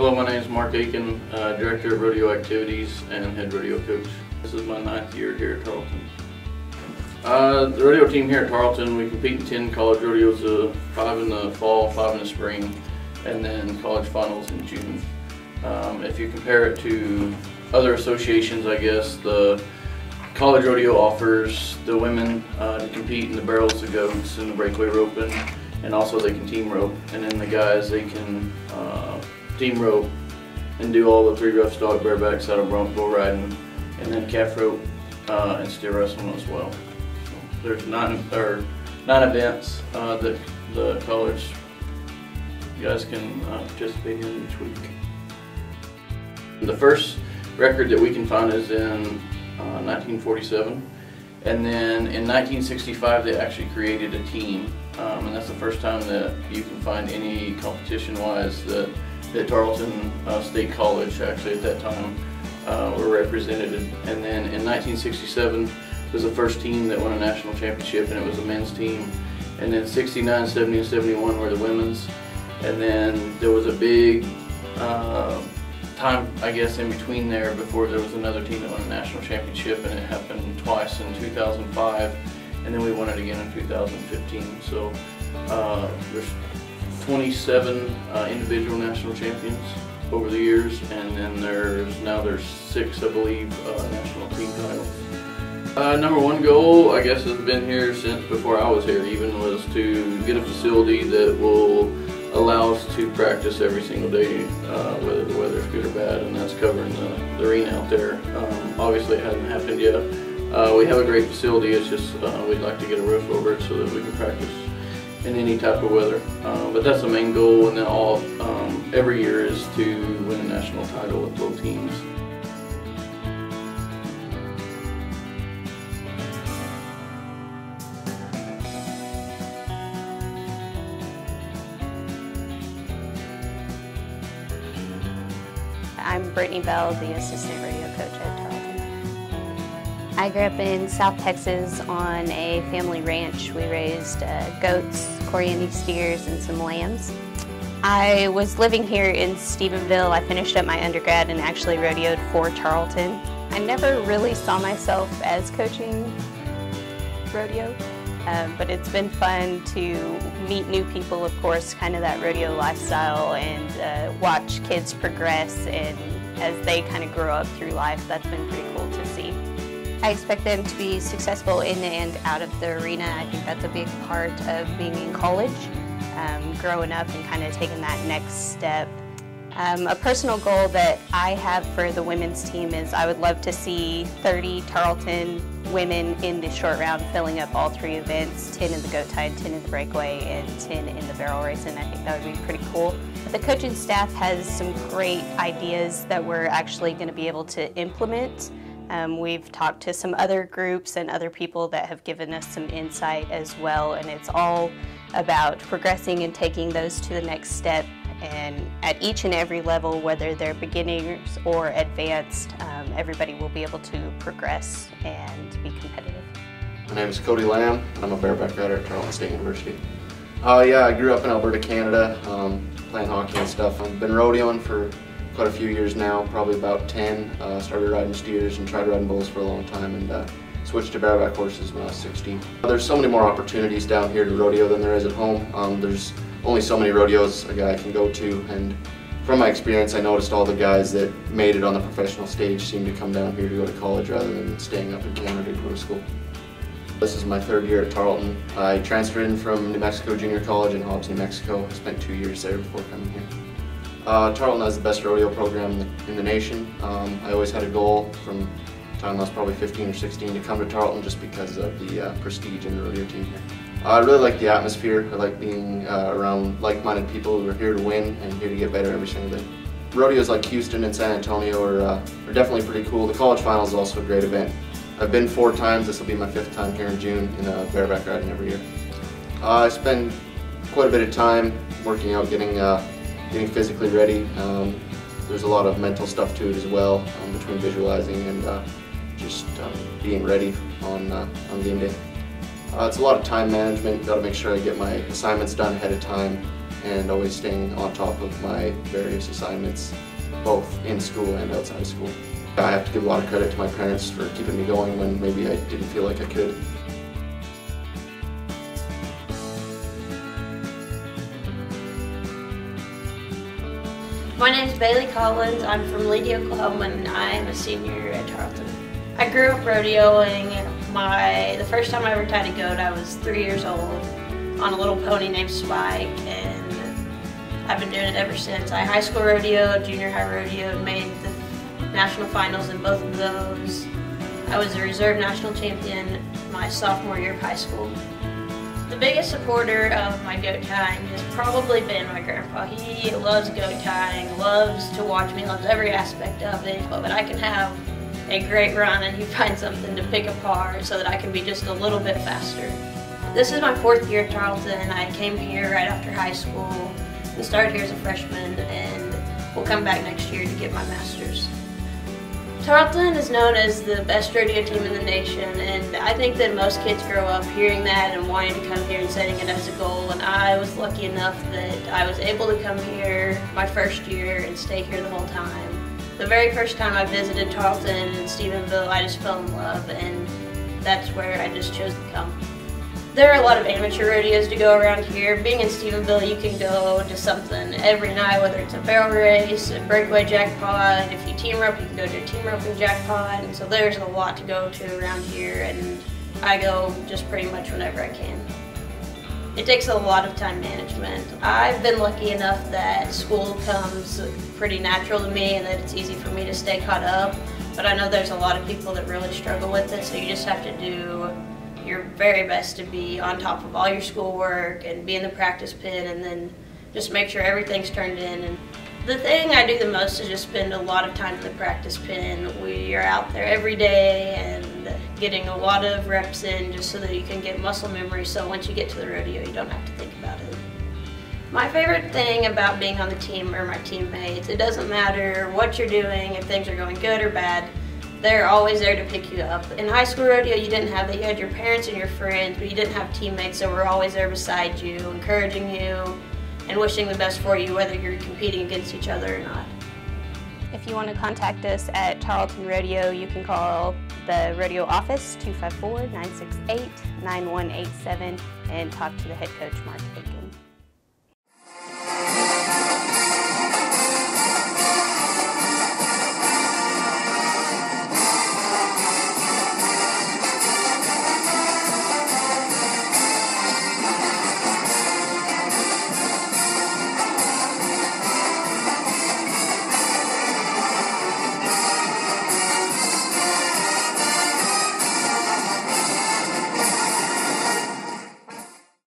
Hello, my name is Mark Eakin, uh, Director of Rodeo Activities and Head Rodeo Coach. This is my ninth year here at Tarleton. Uh, the rodeo team here at Tarleton, we compete in 10 college rodeos, uh, five in the fall, five in the spring, and then college finals in June. Um, if you compare it to other associations, I guess, the college rodeo offers the women uh, to compete in the barrels, the goats, and the breakaway roping, and also they can team rope. And then the guys, they can uh, team rope and do all the three rough stock, bareback, saddle bronc, bull riding, and then calf rope uh, and steer wrestling as well. So there's nine or nine events uh, that the college guys can uh, participate in each week. The first record that we can find is in 1947. Uh, and then in 1965, they actually created a team. Um, and that's the first time that you can find any competition-wise that, that Tarleton uh, State College, actually at that time, uh, were represented. And then in 1967 was the first team that won a national championship, and it was a men's team. And then 69, 70, and 71 were the women's. And then there was a big uh, time, I guess, in between there before there was another team that won a national championship, and it happened twice in 2005, and then we won it again in 2015. So uh, there's 27 uh, individual national champions over the years, and then there's now there's six, I believe, uh, national team titles. Uh, number one goal, I guess, has been here since before I was here. Even was to get a facility that will allow us to practice every single day, uh, whether the weather's good or bad, and that's covering the, the arena out there. Um, obviously, it hasn't happened yet. Uh, we have a great facility. It's just uh, we'd like to get a roof over it so that we can practice in any type of weather. Uh, but that's the main goal, and then all um, every year is to win a national title with both teams. I'm Brittany Bell, the assistant radio coach at. I grew up in South Texas on a family ranch. We raised uh, goats, Corriente steers, and some lambs. I was living here in Stephenville. I finished up my undergrad and actually rodeoed for Tarleton. I never really saw myself as coaching rodeo. Um, but it's been fun to meet new people, of course, kind of that rodeo lifestyle and uh, watch kids progress and as they kind of grow up through life. That's been pretty cool to see. I expect them to be successful in and out of the arena. I think that's a big part of being in college, um, growing up and kind of taking that next step. Um, a personal goal that I have for the women's team is I would love to see 30 Tarleton women in the short round filling up all three events 10 in the goat tying, 10 in the breakaway, and 10 in the barrel race, and I think that would be pretty cool. The coaching staff has some great ideas that we're actually going to be able to implement. Um, we've talked to some other groups and other people that have given us some insight as well, and it's all about progressing and taking those to the next step and at each and every level, whether they're beginners or advanced, um, everybody will be able to progress and be competitive. My name is Kody Lamb, and I'm a bareback rider at Tarleton State University. Uh, yeah, I grew up in Alberta, Canada, um, playing hockey and stuff. I've been rodeoing for quite a few years now, probably about 10. Uh, started riding steers and tried riding bulls for a long time and uh, switched to bareback horses when I was 16. There's so many more opportunities down here to rodeo than there is at home. Um, there's only so many rodeos a guy can go to and from my experience I noticed all the guys that made it on the professional stage seem to come down here to go to college rather than staying up in Canada to go to school. This is my third year at Tarleton. I transferred in from New Mexico Junior College in Hobbs, New Mexico. I spent two years there before coming here. Uh, Tarleton has the best rodeo program in the, in the nation. Um, I always had a goal from time I was probably 15 or 16 to come to Tarleton just because of the uh, prestige in the rodeo team here. I really like the atmosphere. I like being uh, around like-minded people who are here to win and here to get better every single day. Rodeos like Houston and San Antonio are, uh, are definitely pretty cool. The college finals is also a great event. I've been four times. This will be my fifth time here in June in uh, bareback riding every year. Uh, I spend quite a bit of time working out, getting uh, getting physically ready. Um, there's a lot of mental stuff to it as well, um, between visualizing and uh, just um, being ready on uh, on game day. Uh, it's a lot of time management. Got to make sure I get my assignments done ahead of time. and always staying on top of my various assignments, both in school and outside of school. I have to give a lot of credit to my parents for keeping me going when maybe I didn't feel like I could. My name is Baili Collins. I'm from Leedey, Oklahoma, and I am a senior at Tarleton. I grew up rodeoing. My the first time I ever tied a goat, I was three years old on a little pony named Spike, and I've been doing it ever since. I high school rodeo, junior high rodeo, made the national finals in both of those. I was a reserve national champion my sophomore year of high school. The biggest supporter of my goat tying has probably been my grandpa. He loves goat tying, loves to watch me, loves every aspect of it. But I can have a great run and he finds something to pick apart so that I can be just a little bit faster. This is my fourth year at Tarleton. I came here right after high school and started here as a freshman and will come back next year to get my master's. Tarleton is known as the best rodeo team in the nation, and I think that most kids grow up hearing that and wanting to come here and setting it as a goal. And I was lucky enough that I was able to come here my first year and stay here the whole time. The very first time I visited Tarleton and Stephenville, I just fell in love, and that's where I just chose to come. There are a lot of amateur rodeos to go around here. Being in Stephenville, you can go to something every night, whether it's a barrel race, a breakaway jackpot. If you team rope, you can go to a team roping jackpot. And so there's a lot to go to around here, and I go just pretty much whenever I can. It takes a lot of time management. I've been lucky enough that school comes pretty natural to me and that it's easy for me to stay caught up. But I know there's a lot of people that really struggle with it, so you just have to do your very best to be on top of all your schoolwork and be in the practice pit and then just make sure everything's turned in. And the thing I do the most is just spend a lot of time in the practice pin. We are out there every day and getting a lot of reps in just so that you can get muscle memory so once you get to the rodeo you don't have to think about it. My favorite thing about being on the team are my teammates. It doesn't matter what you're doing, if things are going good or bad, they're always there to pick you up. In high school rodeo, you didn't have that. You had your parents and your friends, but you didn't have teammates that were always there beside you, encouraging you and wishing the best for you, whether you're competing against each other or not. If you want to contact us at Tarleton Rodeo, you can call the rodeo office 254-968-9187 and talk to the head coach, Mark